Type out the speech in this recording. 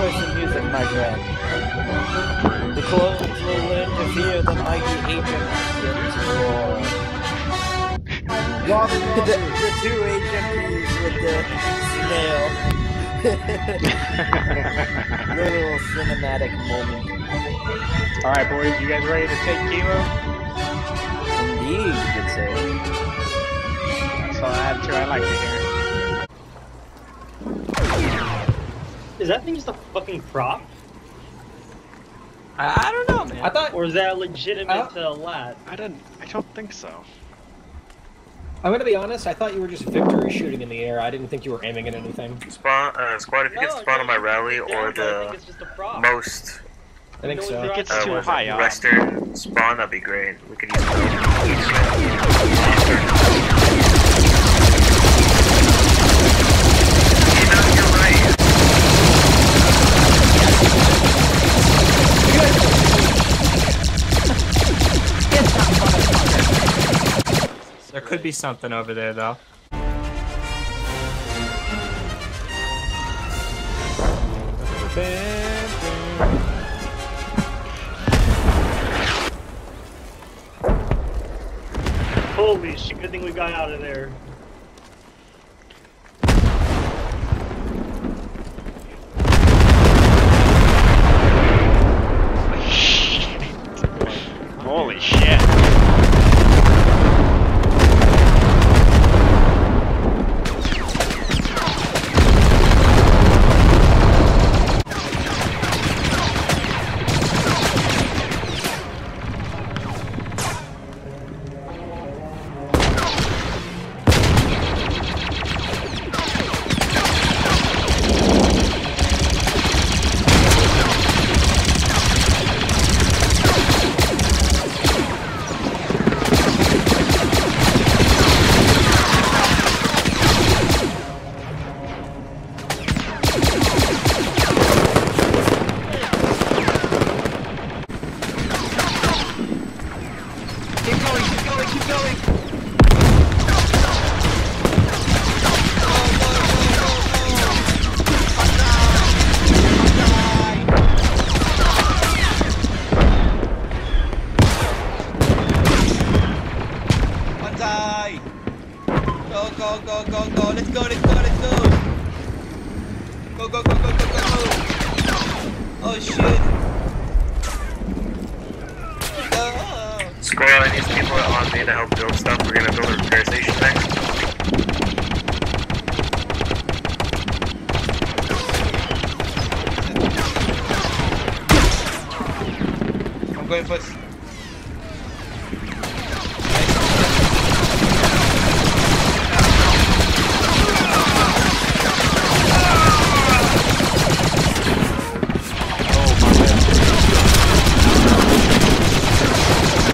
for some music, my friend. The clones will interfere, the mighty agents roar. the, the two HMPs with the snail. Little cinematic moment. Alright, boys, you guys ready to take Kilo? Indeed, you could say. That's all I have to. I like to hear. That thing just a fucking prop? I, I don't know, man. I thought Or is that legitimate Uh, to lad? I didn't. I don't think so. I'm gonna be honest. I thought you were just victory shooting in the air. I didn't think you were aiming at anything. Spawn, uh, squad, if you get spawn on my rally or the it's just a prop. most I think so. it's It's uh, too high it, up. western spawn, that'd be great. We could use it. You're right. There could be something over there, though. Holy shit, good thing we got out of there. Go, go, go, go. Let's go, let's go, let's go. Go, go, go, go, go, go, go. Oh, shit. Go. Squad, I need some people on me to help build stuff. We're gonna build a repair station next. I'm going first.